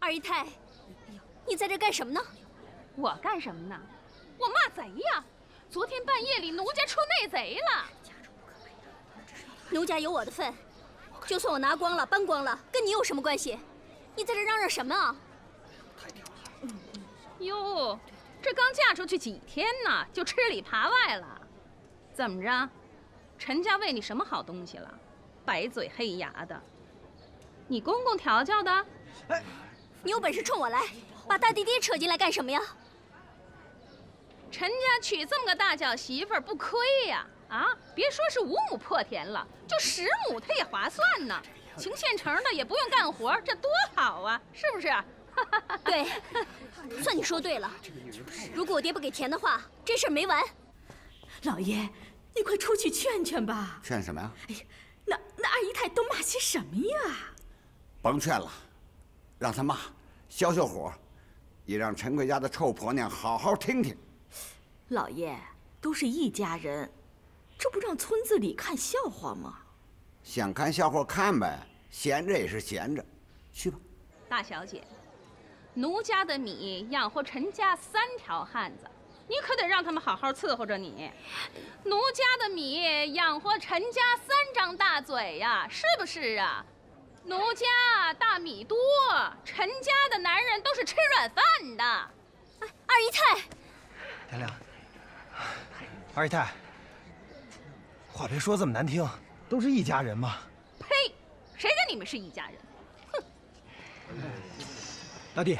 二姨太，你在这干什么呢？我干什么呢？我骂贼呀！昨天半夜里，奴家出内贼了。奴家有我的份，就算我拿光了、搬光了，跟你有什么关系？你在这嚷嚷什么啊？哟，这刚嫁出去几天呢，就吃里扒外了？怎么着？陈家喂你什么好东西了？白嘴黑牙的，你公公调教的？哎，你有本事冲我来，把大弟爹扯进来干什么呀？陈家娶这么个大脚媳妇儿不亏呀！啊，别说是五亩破田了，就十亩他也划算呢。请现成的也不用干活，这多好啊，是不是？对，算你说对了。如果我爹不给田的话，这事儿没完。老爷，你快出去劝劝吧。劝什么呀？哎呀，那那二姨太都骂些什么呀？甭劝了，让他骂，消消火，也让陈贵家的臭婆娘好好听听。老爷，都是一家人，这不让村子里看笑话吗？想看笑话看呗，闲着也是闲着，去吧。大小姐，奴家的米养活陈家三条汉子，你可得让他们好好伺候着你。奴家的米养活陈家三张大嘴呀，是不是啊？奴家大米多，陈家的男人都是吃软饭的。二姨太，天亮。二姨太，话别说这么难听，都是一家人嘛。呸！谁跟你们是一家人？哼！大弟，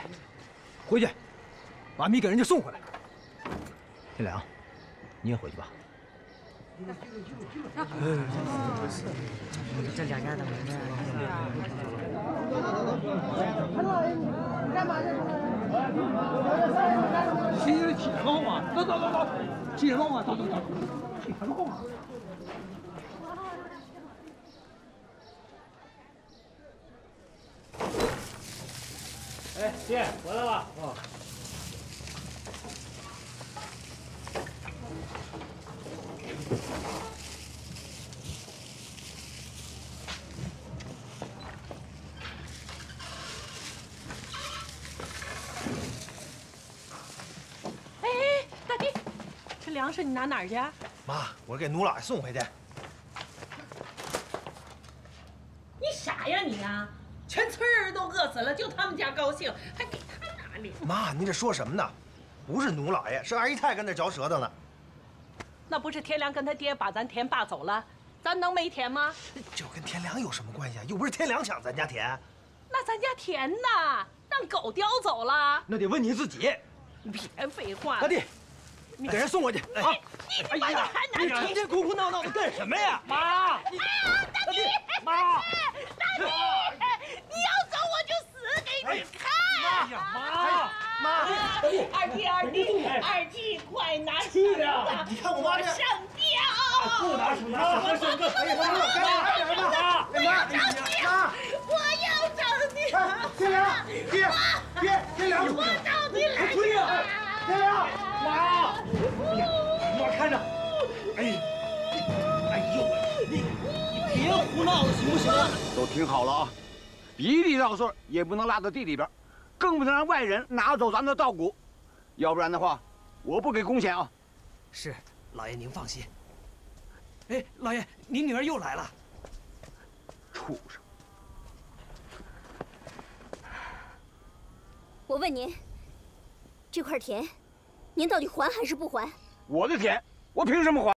回去把米给人家送回来。天良，你也回去吧。这两家的门面。起起龙啊！走走走走，起龙啊！走走走，起龙啊！哎，爹回来了。啊。粮食你拿哪儿去？妈，我给奴老爷送回去。你傻呀你啊！全村人都饿死了，就他们家高兴，还给他拿粮。妈，你这说什么呢？不是奴老爷，是二姨太跟那嚼舌头呢。那不是天良跟他爹把咱田霸走了，咱能没田吗？这跟天良有什么关系啊？又不是天良抢咱家田。那咱家田呢？让狗叼走了？那得问你自己。别废话。大弟。你给人送过去啊！哎呀，你成天哭哭闹闹的干什么呀？妈！哎呀，大弟！妈！大弟！你要走我就死给你看！哎呀，妈！妈！二弟，二弟，二弟，快拿去呀！你看我妈这上吊！不拿手拿，手哥可以拿。妈！我要找你！我要找你！天良，爹，爹，天良，我到底来了！天良。妈，妈看着，哎，哎呦，你你别胡闹了，行不行？都听好了啊，一粒稻穗也不能落到地里边，更不能让外人拿走咱们的稻谷，要不然的话，我不给工钱啊。是，老爷您放心。哎，老爷，您女儿又来了。畜生！我问您，这块田。您到底还还是不还？我的田，我凭什么还？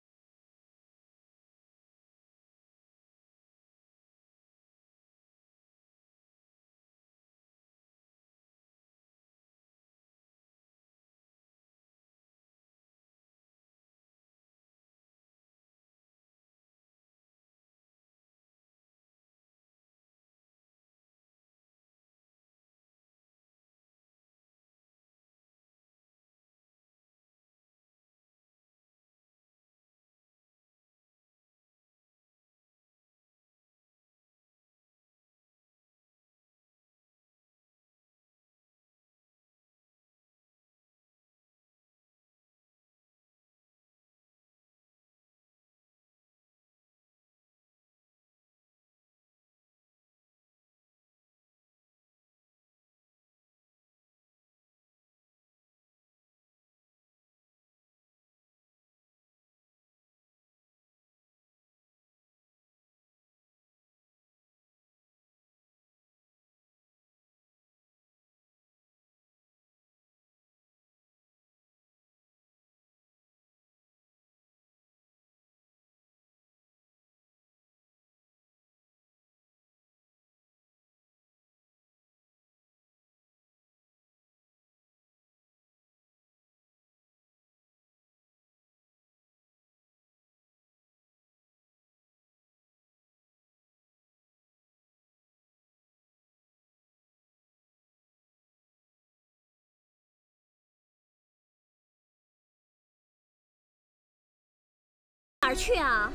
儿去啊？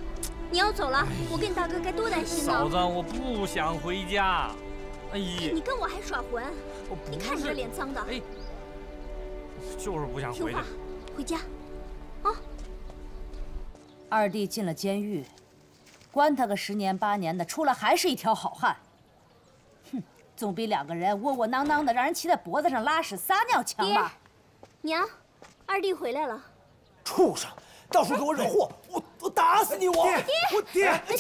你要走了，我跟你大哥该多担心呢。嫂子，我不想回家。哎呀，你跟我还耍混？你看你这脸脏的。哎，就是不想回去。回家。啊。二弟进了监狱，关他个十年八年的，出来还是一条好汉。哼，总比两个人窝窝囊囊的，让人骑在脖子上拉屎撒尿强吧？娘，二弟回来了。畜生，到时候给我惹祸，我我打死你！我爹，我爹，爹，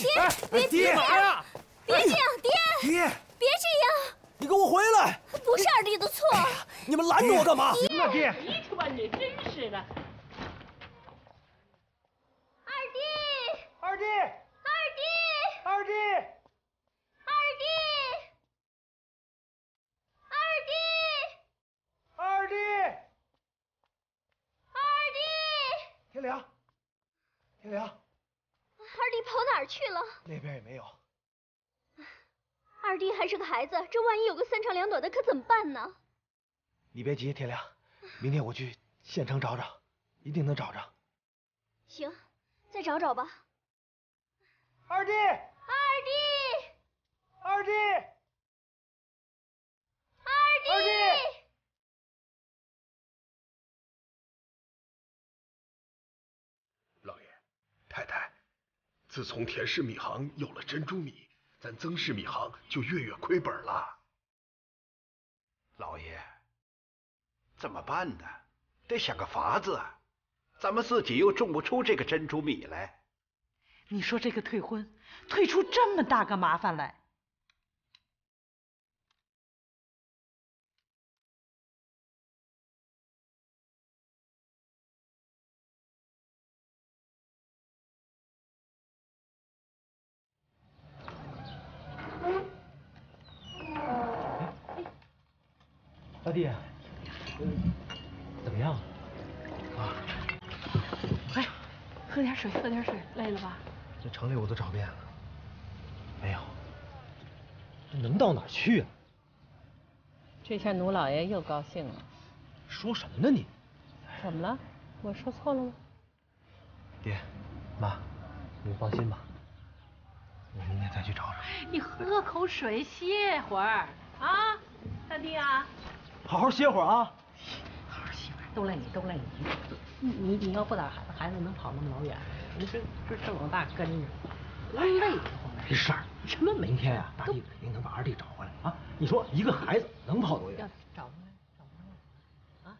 爹，爹，呀？别这样，爹，爹，别这样！你给我回来！不是二弟的错，你们拦着我干嘛？行了，爹，你他妈你真是的！二弟，二弟，二弟，二弟，二弟，二弟，二弟，二弟，天良。天良，二弟跑哪儿去了？那边也没有。二弟还是个孩子，这万一有个三长两短的，可怎么办呢？你别急，天良，明天我去县城找找，一定能找着。行，再找找吧。二弟，二弟，二弟，二弟，老太太，自从田氏米行有了珍珠米。咱曾氏米行就月月亏本了，老爷，怎么办呢？得想个法子！咱们自己又种不出这个珍珠米来。你说这个退婚，退出这么大个麻烦来？弟，怎么样？啊，快喝点水，喝点水，累了吧？这城里我都找遍了，没有。这能到哪儿去啊？这下奴老爷又高兴了。说什么呢你？怎么了？我说错了吗？爹，妈，你们放心吧，我明天再去找找。你喝口水，歇会儿啊，大弟啊。好好歇会儿啊！好好歇会儿，都赖你，都赖你。你你你要不打孩子，孩子能跑那么老远？你说这这老大跟着，多累得慌。没事儿，什么明天呀，大弟肯定能把二弟找回来啊！你说一个孩子能跑多远？要找回来，找回来啊！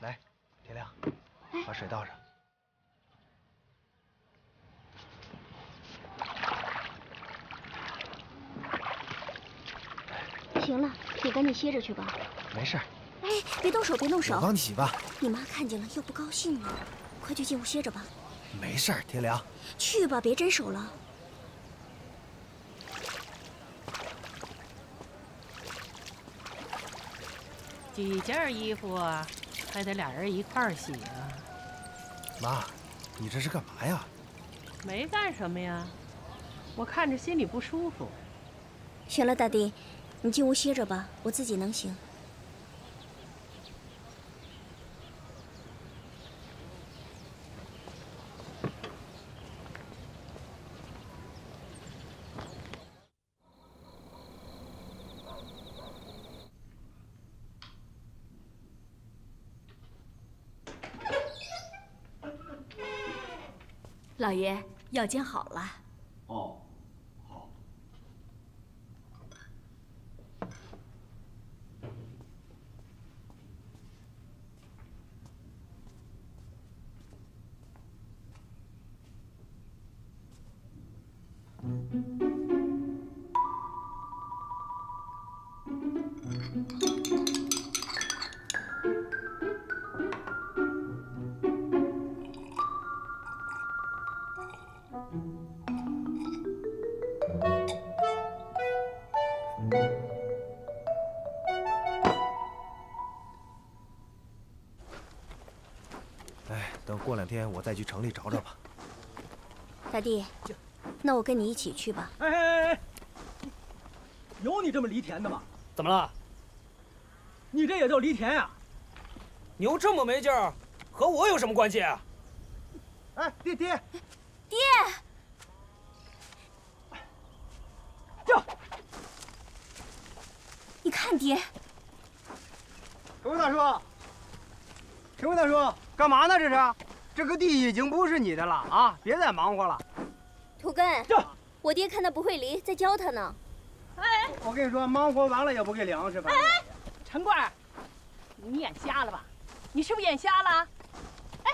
来，天亮，把水倒上。行了，你赶紧歇着去吧。没事。哎，别动手，别动手。我帮你洗吧。你妈看见了又不高兴了，快去进屋歇着吧。没事，天良。去吧，别沾手了。几件衣服啊还得俩人一块儿洗啊。妈，你这是干嘛呀？没干什么呀，我看着心里不舒服。行了，大弟，你进屋歇着吧，我自己能行。老爷，药煎好了。两天我再去城里找找吧。大弟，那我跟你一起去吧。哎哎哎！有你这么犁田的吗？怎么了？你这也叫犁田呀？牛这么没劲儿，和我有什么关系啊？哎，爹爹，爹，叫！你看爹，陈贵大叔，陈贵大叔，干嘛呢？这是，这个地已经不是你的了啊！别再忙活了。土根，我爹看他不会犁，在教他呢。哎，我跟你说，忙活完了也不给粮食。哎，陈贵，你眼瞎了吧？你是不是眼瞎了？哎，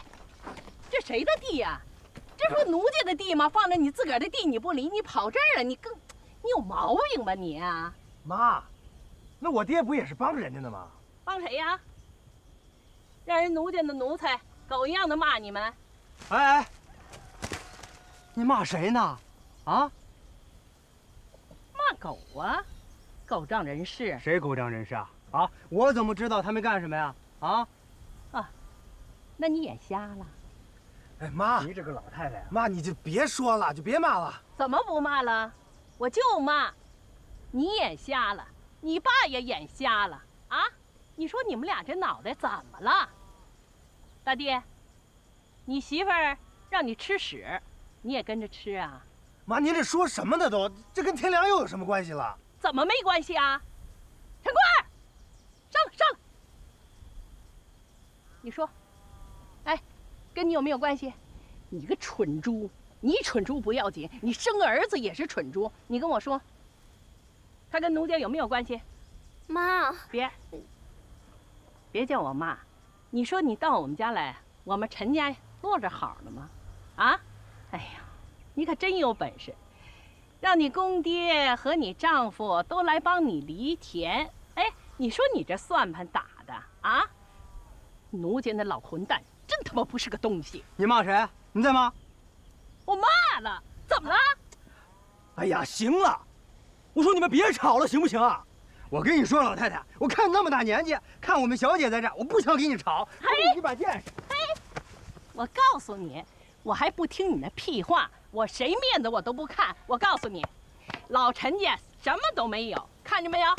这谁的地呀？这不是奴家的地吗？放着你自个儿的地你不犁，你跑这儿了，你更，你有毛病吧你？妈，那我爹不也是帮人家的吗？帮谁呀？让人奴家的奴才狗一样的骂你们。哎哎，你骂谁呢？啊？骂狗啊？狗仗人势？谁狗仗人势啊？啊？我怎么知道他们干什么呀？啊？啊？那你眼瞎了？哎妈，你这个老太太呀！妈，你就别说了，就别骂了。怎么不骂了？我就骂，你眼瞎了，你爸也眼瞎了啊！你说你们俩这脑袋怎么了？大弟，你媳妇儿让你吃屎，你也跟着吃啊？妈，您这说什么呢？都，这跟天良又有什么关系了？怎么没关系啊？陈贵，上来上来，你说，哎，跟你有没有关系？你个蠢猪！你蠢猪不要紧，你生个儿子也是蠢猪。你跟我说，他跟奴家有没有关系？妈，别，别叫我妈。你说你到我们家来，我们陈家落着好了吗？啊？哎呀，你可真有本事，让你公爹和你丈夫都来帮你犁田。哎，你说你这算盘打的啊？奴家那老混蛋，真他妈不是个东西！你骂谁？你在骂？我骂了，怎么了？哎呀，行了，我说你们别吵了，行不行啊？我跟你说，老太太，我看你那么大年纪，看我们小姐在这，我不想跟你吵，嘿，一把见识。嘿，我告诉你，我还不听你那屁话，我谁面子我都不看。我告诉你，老陈家什么都没有，看见没有？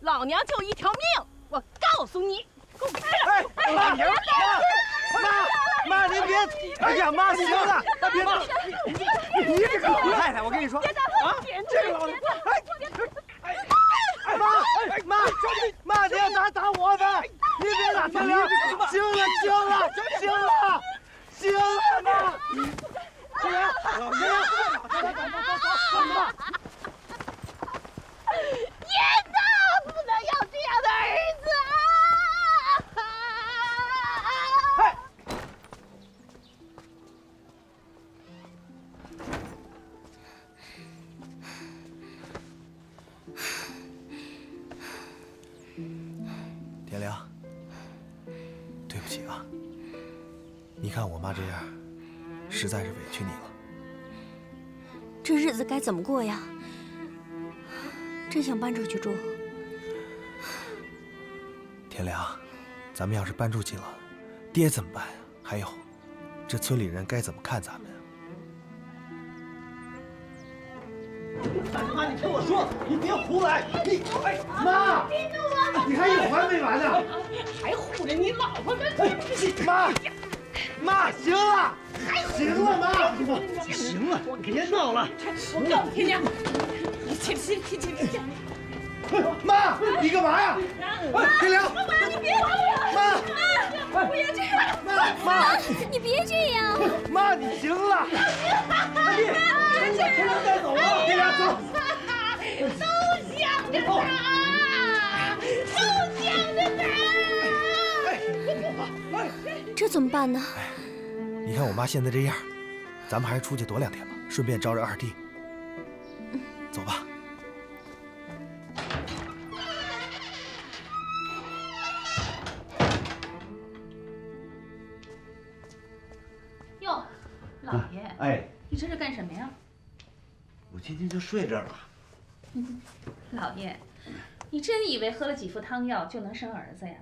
老娘就一条命。我告诉你，给我开了！哎，老娘，妈，妈，您别，哎呀，妈，行了，别骂，你这个老太太，我跟你说，啊，这个老太太，哎，妈，哎妈，妈，你要打打我呗，你别打天良，行了，醒了，醒了，醒了，妈，天良，老爷，老太太，走走走，走吧。你看我妈这样，实在是委屈你了。这日子该怎么过呀？真想搬出去住。天良，咱们要是搬出去了，爹怎么办呀？还有，这村里人该怎么看咱们呀？妈，你听我说，你别胡来！你，哎，妈，你还有完没完呢？还护着你老婆呢！妈，妈，行了，行了，妈，行了，别闹了。我告诉天良，你起起起起起！妈，你干嘛呀？天良，妈，你别这样！妈，妈，不要这样！妈，妈，你别这样！妈，你行了！快点，把天良带走啊！天良，走。都想着他，都想着他。这怎么办呢？你看我妈现在这样，咱们还是出去躲两天吧，顺便招惹二弟。走吧。哟，老爷，哎，你这是干什么呀？我今天就睡这儿了。老爷，你真以为喝了几副汤药就能生儿子呀？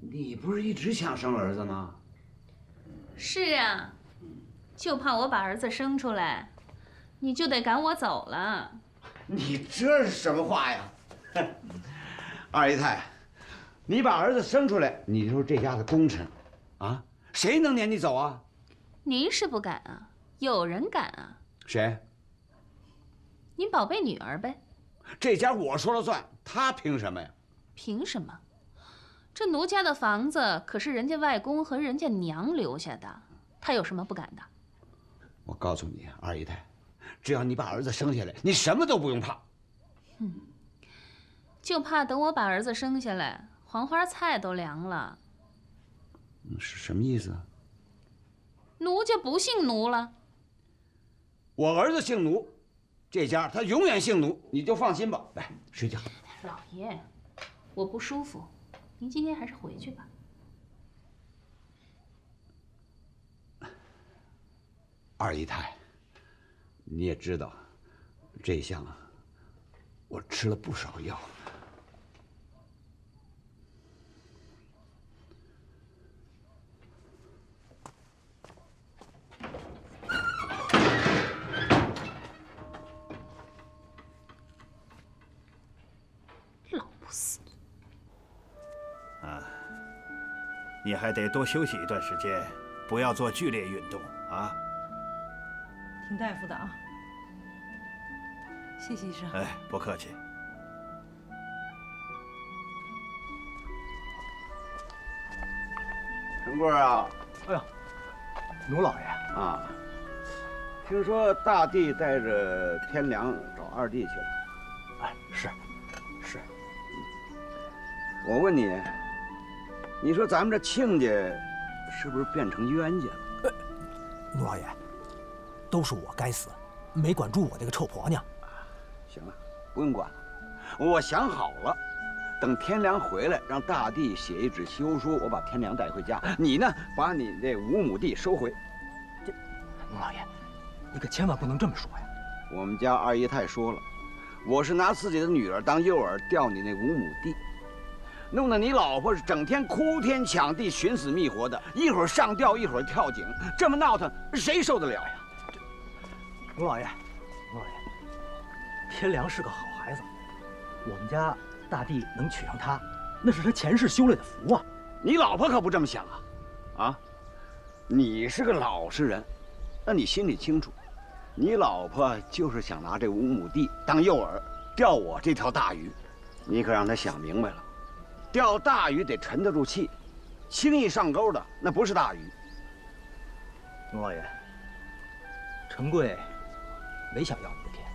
你不是一直想生儿子吗？是啊，就怕我把儿子生出来，你就得赶我走了。你这是什么话呀？二姨太，你把儿子生出来，你就是这家的功臣，啊，谁能撵你走啊？您是不敢啊，有人敢啊？谁？您宝贝女儿呗。这家我说了算，她凭什么呀？凭什么？这奴家的房子可是人家外公和人家娘留下的，他有什么不敢的？我告诉你，二姨太，只要你把儿子生下来，你什么都不用怕。哼，就怕等我把儿子生下来，黄花菜都凉了。是什么意思啊？奴家不姓奴了。我儿子姓奴，这家他永远姓奴，你就放心吧。来睡觉。老爷，我不舒服，您今天还是回去吧。二姨太，你也知道，这一项啊我吃了不少药。你还得多休息一段时间，不要做剧烈运动啊。听大夫的啊，谢谢医生。哎，不客气。陈贵啊，哎呦，奴老爷啊，听说大弟带着天良找二弟去了。哎，是，是。我问你，你说咱们这亲家是不是变成冤家了？奴老爷，都是我该死，没管住我那个臭婆娘。行了，不用管了，我想好了，等天良回来，让大弟写一纸休书，我把天良带回家。你呢，把你那五亩地收回。这，奴老爷，你可千万不能这么说呀！我们家二姨太说了，我是拿自己的女儿当诱饵钓你那五亩地，弄得你老婆是整天哭天抢地、寻死觅活的，一会儿上吊，一会儿跳井，这么闹腾，谁受得了呀？吴老爷，吴老爷，天良是个好孩子，我们家大弟能娶上她，那是他前世修来的福啊！你老婆可不这么想啊！啊，你是个老实人，那你心里清楚，你老婆就是想拿这五亩地当诱饵，钓我这条大鱼。你可让她想明白了，钓大鱼得沉得住气，轻易上钩的那不是大鱼。龙老爷，陈贵没想要你的田，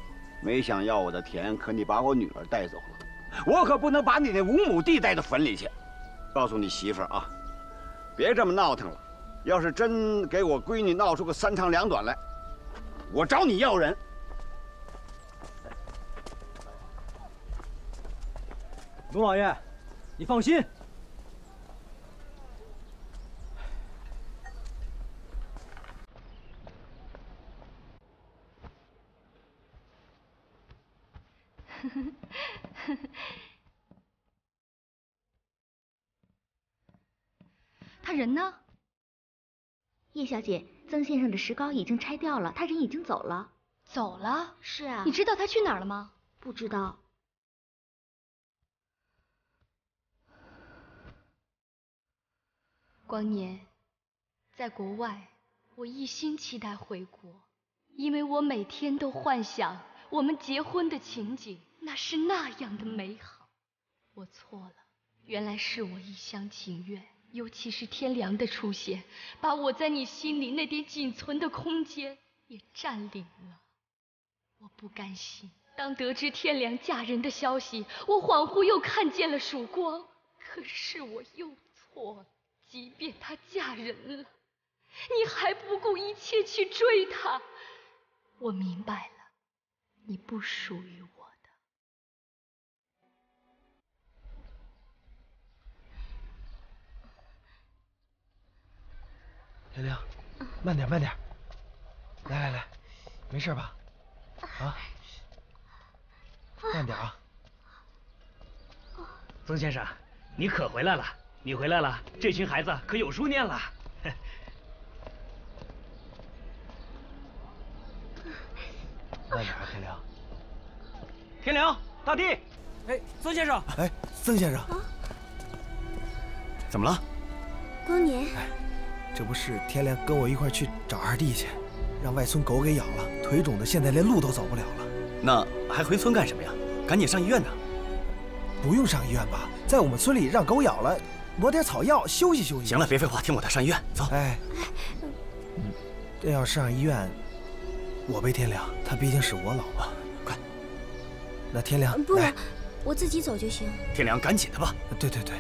没想要我的田，可你把我女儿带走了，我可不能把你那五亩地带到坟里去。告诉你媳妇儿啊，别这么闹腾了。要是真给我闺女闹出个三长两短来，我找你要人。龙老爷，你放心。他人呢？叶小姐，曾先生的石膏已经拆掉了，他人已经走了。走了？是啊。你知道他去哪儿了吗？不知道。光年，在国外，我一心期待回国，因为我每天都幻想我们结婚的情景，那是那样的美好。我错了，原来是我一厢情愿。尤其是天良的出现，把我在你心里那点仅存的空间也占领了。我不甘心，当得知天良嫁人的消息，我恍惚又看见了曙光。可是我又错了，即便她嫁人了，你还不顾一切去追她。我明白了，你不属于我。的。玲玲，慢点，慢点。来来来，没事吧？啊，慢点啊。曾先生，你可回来了！你回来了，这群孩子可有书念了。慢点啊，天亮。天良，大弟。哎，曾先生。哎，曾先生。怎么了？光年，这不是天亮跟我一块去找二弟去，让外村狗给咬了，腿肿的现在连路都走不了了。那还回村干什么呀？赶紧上医院呢！不用上医院吧，在我们村里让狗咬了，抹点草药休息休息。行了，别废话，听我的，上医院走。哎，这要上医院，我背天亮，她毕竟是我老婆。快，那天亮，不了，我自己走就行。天亮，赶紧的吧。对对对，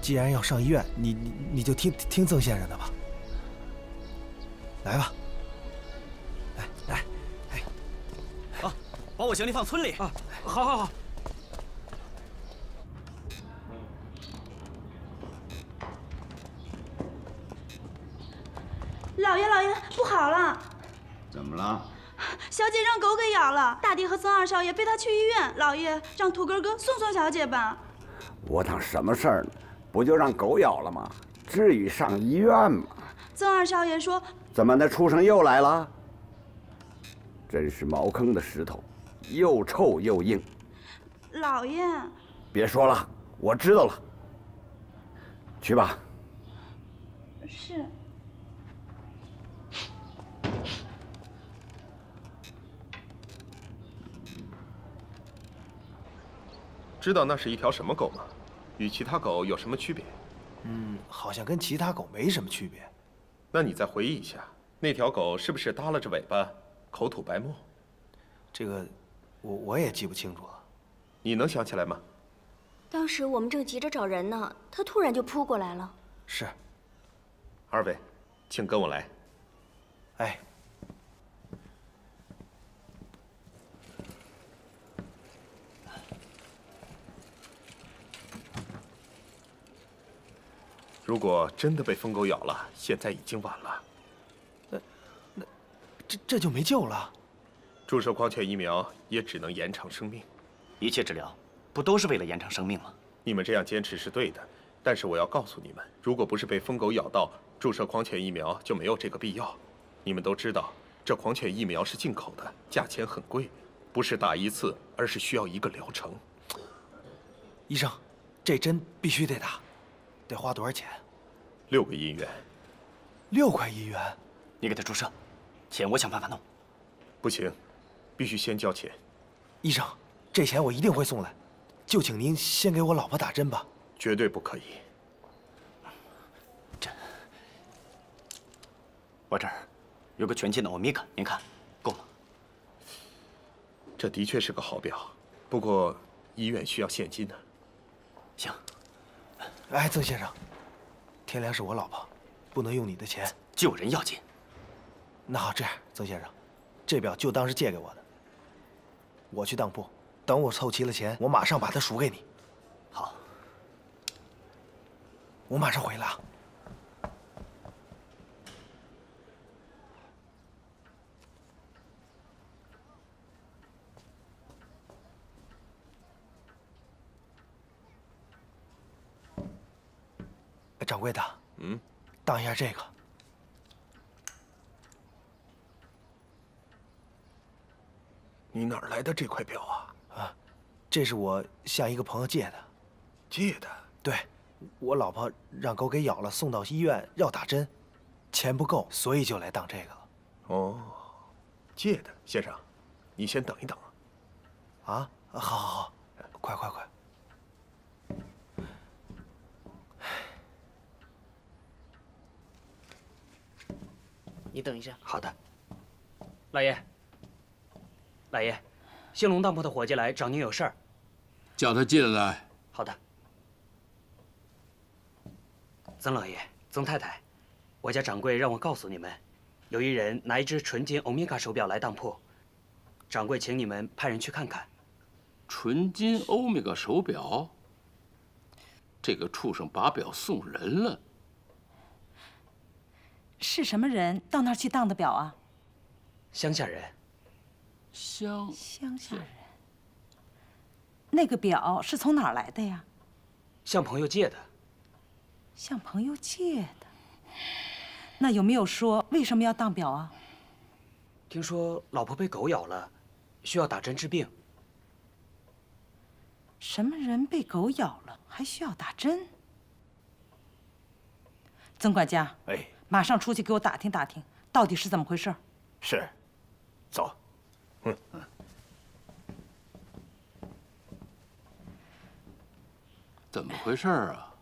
既然要上医院，你你你就听听曾先生的吧。来吧，来来，哎，啊，把我行李放村里啊。好，好，好。老爷，老爷，不好了！怎么了？小姐让狗给咬了，大弟和曾二少爷背她去医院。老爷让土根哥送送小姐吧。我当什么事儿呢？不就让狗咬了吗？至于上医院吗？曾二少爷说：“怎么那畜生又来了？真是茅坑的石头，又臭又硬。”老爷，别说了，我知道了。去吧。是。知道那是一条什么狗吗？与其他狗有什么区别？嗯，好像跟其他狗没什么区别。那你再回忆一下，那条狗是不是耷拉着尾巴，口吐白沫？这个，我我也记不清楚了。你能想起来吗？当时我们正急着找人呢，它突然就扑过来了。是。二位，请跟我来。哎。如果真的被疯狗咬了，现在已经晚了。那那这这就没救了。注射狂犬疫苗也只能延长生命。一切治疗不都是为了延长生命吗？你们这样坚持是对的，但是我要告诉你们，如果不是被疯狗咬到，注射狂犬疫苗就没有这个必要。你们都知道，这狂犬疫苗是进口的，价钱很贵，不是打一次，而是需要一个疗程。医生，这针必须得打。得花多少钱？六个银元。六块银元，你给他注射，钱我想办法弄。不行，必须先交钱。医生，这钱我一定会送来，就请您先给我老婆打针吧。绝对不可以。这，我这儿有个全新的欧米伽，您看够吗？这的确是个好表，不过医院需要现金呢。行。哎，曾先生，天良是我老婆，不能用你的钱。救人要紧。那好，这样，曾先生，这表就当是借给我的。我去当铺，等我凑齐了钱，我马上把它赎给你。好，我马上回来啊。掌柜的，嗯，当一下这个。你哪儿来的这块表啊？啊，这是我向一个朋友借的。借的？对，我老婆让狗给咬了，送到医院要打针，钱不够，所以就来当这个了。哦，借的，先生，你先等一等。啊，好，好，好，快，快，快。你等一下。好的，老爷。老爷，兴隆当铺的伙计来找您有事儿。叫他进来。好的。曾老爷、曾太太，我家掌柜让我告诉你们，有一人拿一只纯金欧米伽手表来当铺，掌柜请你们派人去看看。纯金欧米伽手表？这个畜生把表送人了。是什么人到那儿去当的表啊？乡下人。乡乡下人。那个表是从哪儿来的呀？向朋友借的。向朋友借的。那有没有说为什么要当表啊？听说老婆被狗咬了，需要打针治病。什么人被狗咬了还需要打针？曾管家，哎，马上出去给我打听打听，到底是怎么回事。是，走。嗯嗯。怎么回事啊？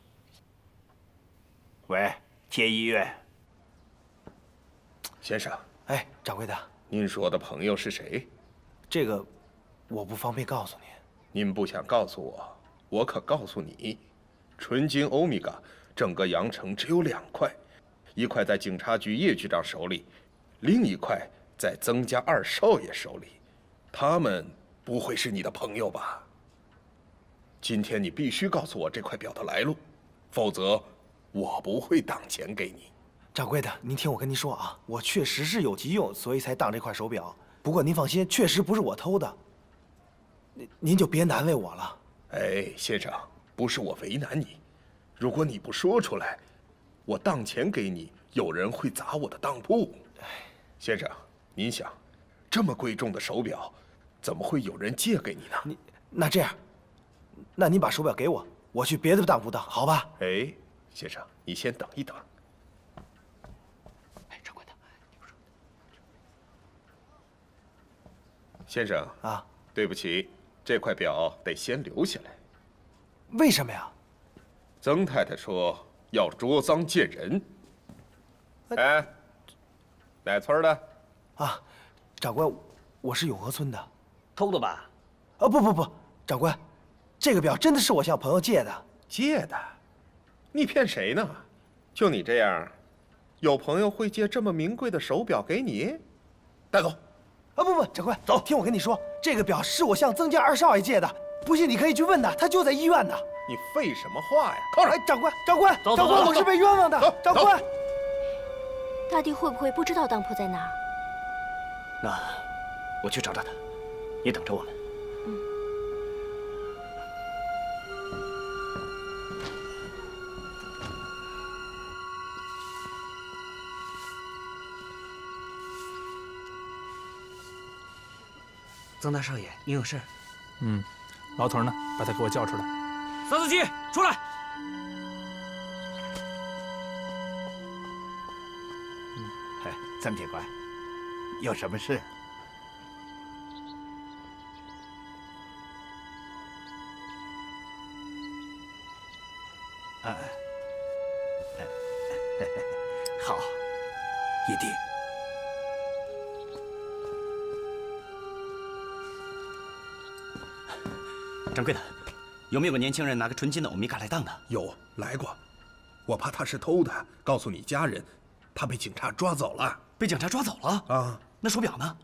喂，接医院。先生，哎，掌柜的，您说的朋友是谁？这个我不方便告诉您。您不想告诉我，我可告诉你，纯金欧米伽整个阳城只有两块，一块在警察局叶局长手里，另一块在曾家二少爷手里。他们不会是你的朋友吧？今天你必须告诉我这块表的来路，否则我不会当钱给你。掌柜的，您听我跟您说啊，我确实是有急用，所以才当这块手表。不过您放心，确实不是我偷的。您您就别难为我了。哎，先生，不是我为难你，如果你不说出来，我当钱给你，有人会砸我的当铺。先生，您想，这么贵重的手表，怎么会有人借给你呢？你那这样，那您把手表给我，我去别的当铺当，好吧？哎，先生，你先等一等。先生啊，对不起，这块表得先留下来。为什么呀？曾太太说要捉赃见人。哎，哪村的？啊，长官，我是永和村的。偷的吧？啊，不不不，长官，这个表真的是我向朋友借的。借的？你骗谁呢？就你这样，有朋友会借这么名贵的手表给你？带走。啊不不，长官，走，听我跟你说，这个表是我向曾家二少爷借的，不信你可以去问他，他就在医院呢。你废什么话呀？靠哎，长官，长官，长官，我是被冤枉的，长官。大帝会不会不知道当铺在哪儿？那我去找找他，你等着我们。曾大少爷，你有事？嗯，老头呢？把他给我叫出来。三四七，出来！哎，曾警官，有什么事？啊，好，一定。掌柜的，有没有个年轻人拿个纯金的欧米伽来当的？有，来过。我怕他是偷的，告诉你家人，他被警察抓走了。被警察抓走了？啊，那手表呢？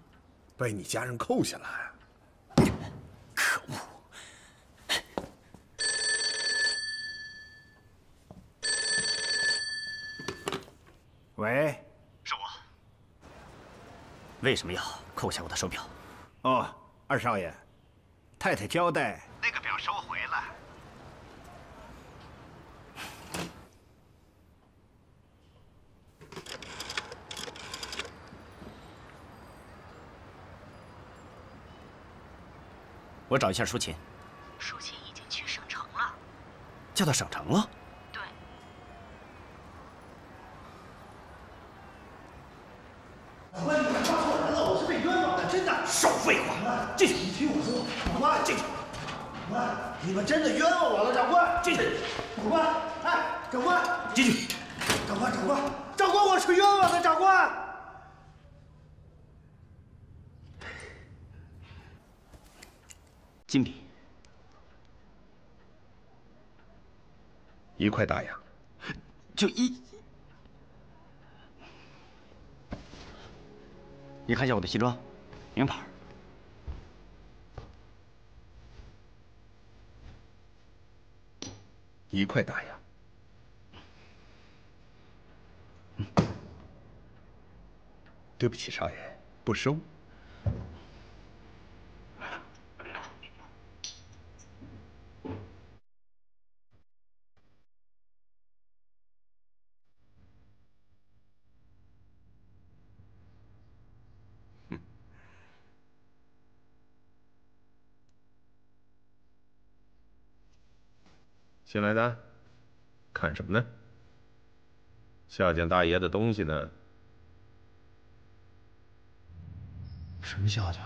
被你家人扣下来。可恶！喂，是我。为什么要扣下我的手表？哦，二少爷，太太交代。那个表收回了。我找一下舒琴。舒琴已经去省城了。叫到省城了？对。长官，你们抓错人了，我是被冤枉的，真的。少废话！进去。你听我说，长官，进去。长官，你们真的冤枉我了，长官。进去。长官，哎，长官，进去。长官，长官，长官，我是冤枉的，长官。金币。一块大洋。就一。你看一下我的西装，名牌。一块大洋。对不起，少爷，不收。新来的，看什么呢？孝敬大爷的东西呢？什么孝敬？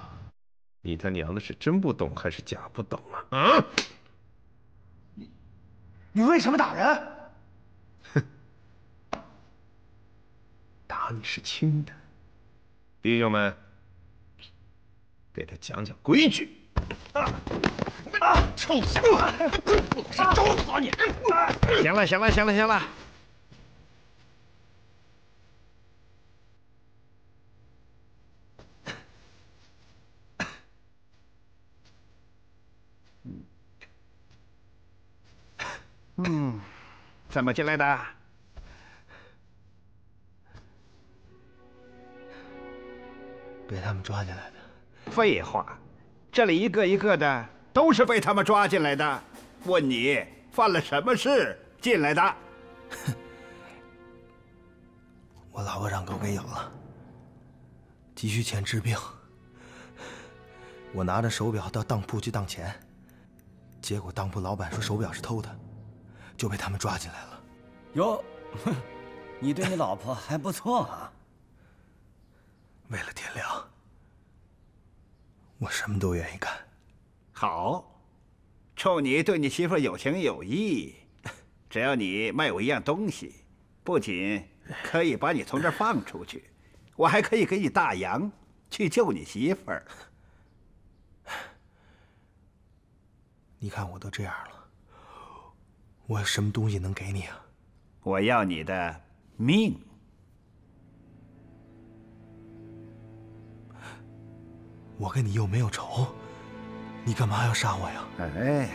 你他娘的是真不懂还是假不懂啊？啊！你你为什么打人？哼打你是轻的，弟兄们，给他讲讲规矩。啊！臭小子，我是抽死你！行了，行了，行了，行了。嗯，怎么进来的？被他们抓进来的。废话，这里一个一个的都是被他们抓进来的。问你犯了什么事进来的？我老婆让狗给咬了，急需钱治病。我拿着手表到当铺去当钱，结果当铺老板说手表是偷的，就被他们抓进来了。哟，你对你老婆还不错啊。为了天良，我什么都愿意干。好，冲你对你媳妇有情有义，只要你卖我一样东西，不仅可以把你从这儿放出去，我还可以给你大洋去救你媳妇儿。你看我都这样了，我有什么东西能给你啊？我要你的命。我跟你又没有仇，你干嘛要杀我呀？哎，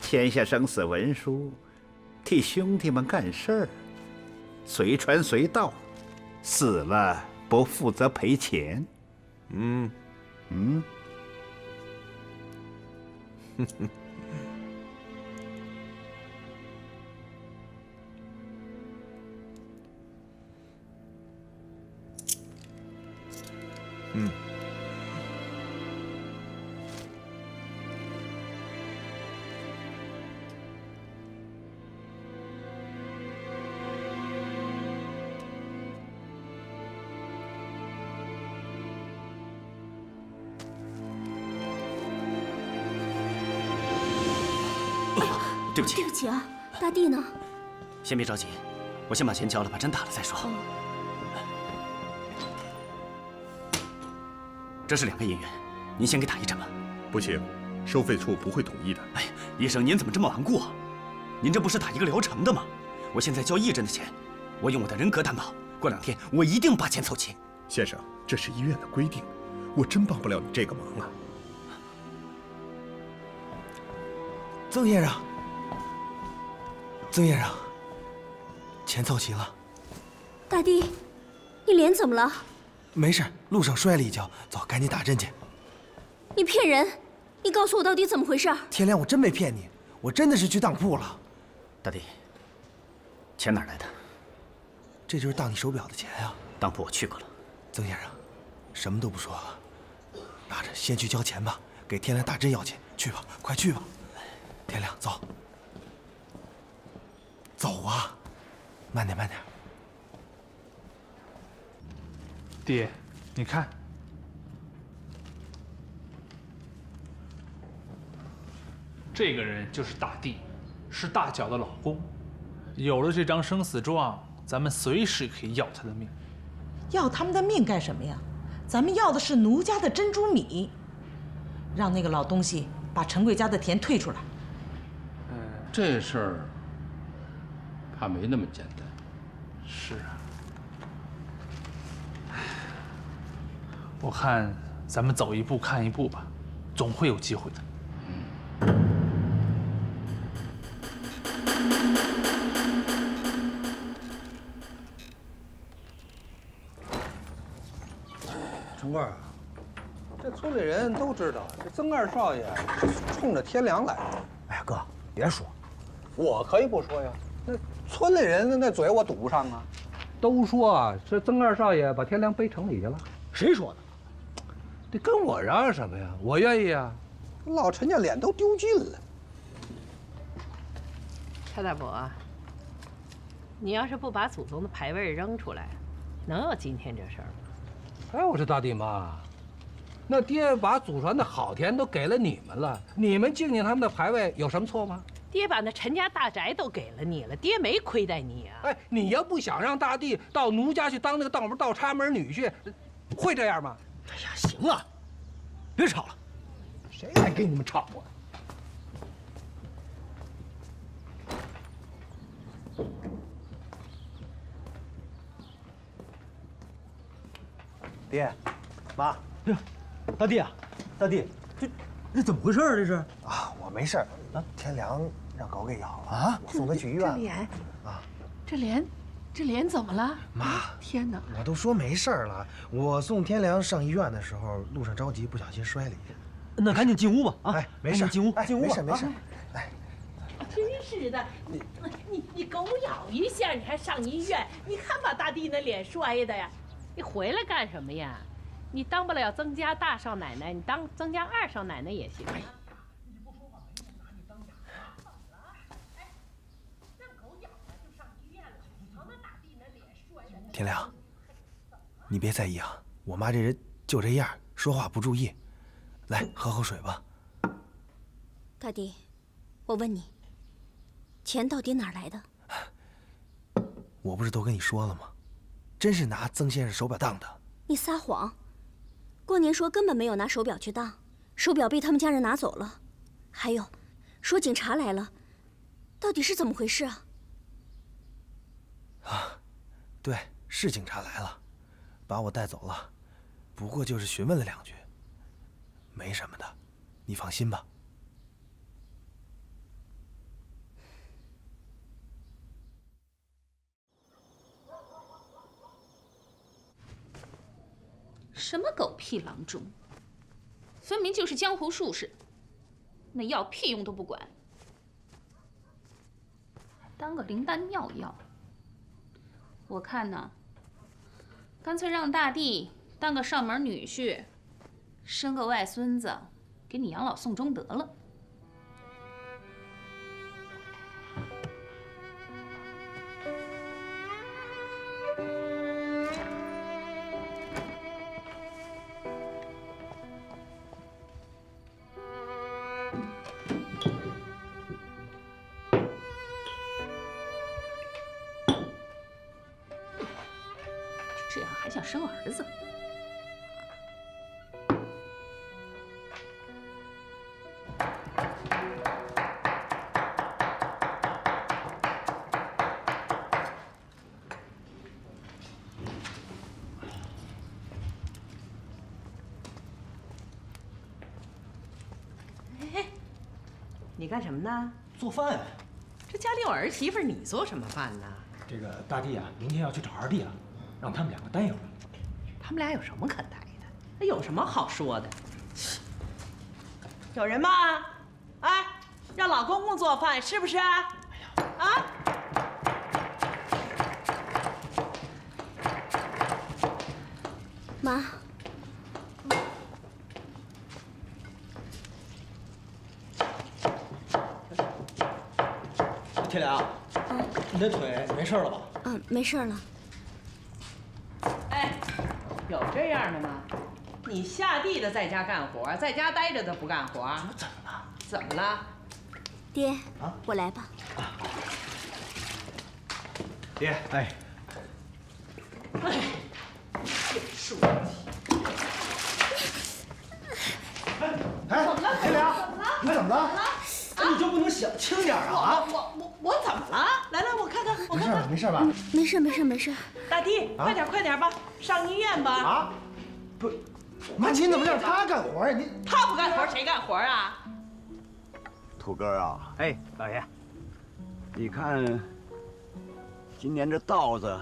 签下生死文书，替兄弟们干事儿，随传随到，死了不负责赔钱。嗯嗯。哼哼。嗯。起，对不起啊，大弟呢？先别着急，我先把钱交了，把针打了再说。这是两个银元，您先给打一针吧。不行，收费处不会同意的。哎，医生您怎么这么顽固啊？您这不是打一个疗程的吗？我现在交一针的钱，我用我的人格担保，过两天我一定把钱凑齐。先生，这是医院的规定，我真帮不了你这个忙啊。曾先生，曾先生，钱凑齐了。大弟，你脸怎么了？没事，路上摔了一跤。走，赶紧打针去。你骗人！你告诉我到底怎么回事？天亮，我真没骗你，我真的是去当铺了。大弟，钱哪来的？这就是当你手表的钱呀。当铺我去过了。曾先生，什么都不说了，拿着先去交钱吧，给天亮打针要钱。去吧，快去吧。天亮，走。走啊，慢点，慢点。爹，你看，这个人就是大弟，是大脚的老公。有了这张生死状，咱们随时可以要他的命。要他们的命干什么呀？咱们要的是奴家的珍珠米。让那个老东西把陈贵家的田退出来。这事儿怕没那么简单。是啊。我看咱们走一步看一步吧，总会有机会的。陈贵，这村里人都知道，这曾二少爷是冲着天良来的。哎呀，哥，别说，我可以不说呀。那村里人那嘴我堵不上啊，都说啊，这曾二少爷把天良背城里去了。谁说的？你跟我嚷嚷什么呀？我愿意啊！老陈家脸都丢尽了。蔡大伯，你要是不把祖宗的牌位扔出来，能有今天这事儿吗？哎，我说大弟妈，那爹把祖传的好田都给了你们了，你们敬敬他们的牌位有什么错吗？爹把那陈家大宅都给了你了，爹没亏待你啊。哎，你要不想让大弟到奴家去当那个倒门倒插门女婿，会这样吗？哎呀，行了，别吵了，谁还跟你们吵啊？爹，妈，呀，大弟啊，大弟，这这怎么回事啊？这是啊，我没事啊。天良让狗给咬了啊，我送他去医院。这脸啊，这脸，这脸怎么了？妈，天哪！我都说没事了。我送天良上医院的时候，路上着急，不小心摔了一下。那赶紧进屋吧。啊，哎，没事，进屋，进屋吧。没事，没事。哎，真是的，你你你狗咬一下，你还上医院？你看把大弟那脸摔的呀！你回来干什么呀？你当不了曾家大少奶奶，你当曾家二少奶奶也行。天亮，你别在意啊，我妈这人就这样，说话不注意。来，喝口水吧。大弟，我问你，钱到底哪儿来的？我不是都跟你说了吗？真是拿曾先生手表当的。你撒谎！过年说根本没有拿手表去当，手表被他们家人拿走了。还有，说警察来了，到底是怎么回事啊？啊，对。是警察来了，把我带走了，不过就是询问了两句，没什么的，你放心吧。什么狗屁郎中，分明就是江湖术士，那药屁用都不管，当个灵丹妙药。我看呢。干脆让大弟当个上门女婿，生个外孙子，给你养老送终得了。干什么呢？做饭。这家里有儿媳妇，你做什么饭呢？这个大弟啊，明天要去找二弟了，让他们两个待一会儿。他们俩有什么可待的？那有什么好说的？有人吗？哎，让老公公做饭是不是？哎呀，啊！妈，天良，你的腿没事了吧？嗯，没事了。哎有这样的吗？你下地的在家干活，在家待着的不干活。怎么了？怎么了？爹，啊，我来吧。爹，哎。哎，有数。哎，怎么了？天良，你怎么了？你就不能想轻点啊？啊！我我我怎么了？来来，我看看，我看看。没事吧？没事没事没事。大弟，快点快点吧，上医院吧。啊？不，妈，你怎么让他干活呀？你他不干活，谁干活啊？土哥啊，哎，老爷，你看今年这稻子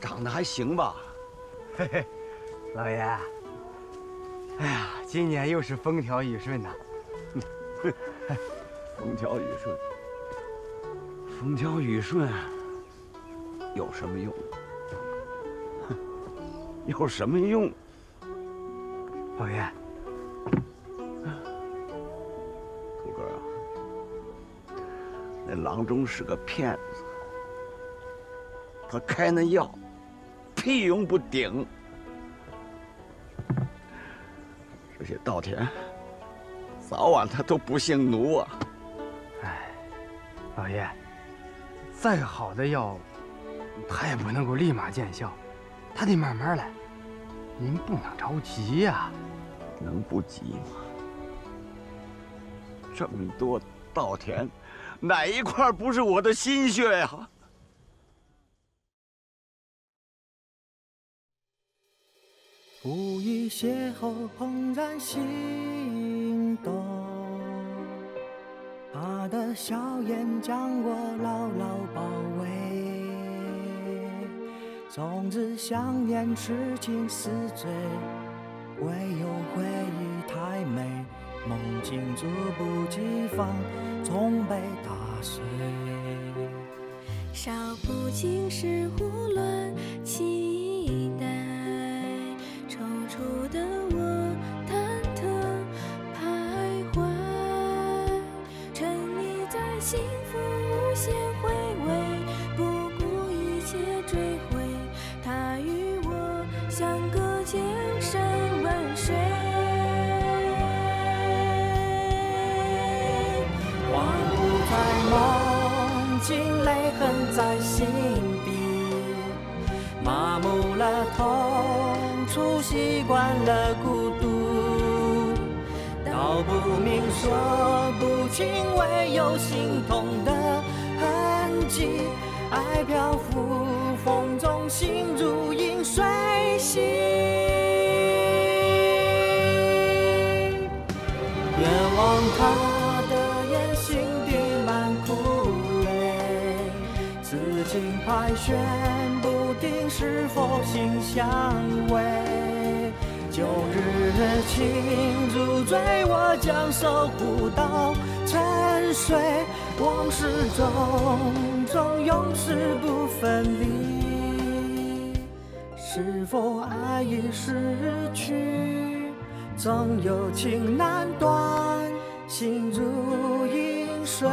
长得还行吧？嘿嘿，老爷，哎呀，今年又是风调雨顺呐。风调雨顺，风调雨顺有什么用？有什么用？老爷，土哥啊，那郎中是个骗子，他开那药，屁用不顶。这些稻田，早晚他都不姓奴啊。哎，老爷，再好的药，他也不能够立马见效，他得慢慢来。您不能着急呀，能不急吗？这么多稻田，哪一块不是我的心血呀？无意邂逅，怦然心动，他的笑颜将我牢牢包围。从此想念，痴情似醉，唯有回忆太美，梦境猝不及防，总被打碎。少不经事，胡乱恨，在心底，麻木了痛楚，习惯了孤独，道不明说不清，唯有心痛的痕迹，爱飘盘旋不定，是否心相偎？旧日情如醉，我将守护到沉睡，往事种种，永世不分离。是否爱已逝去？总有情难断，心如影水。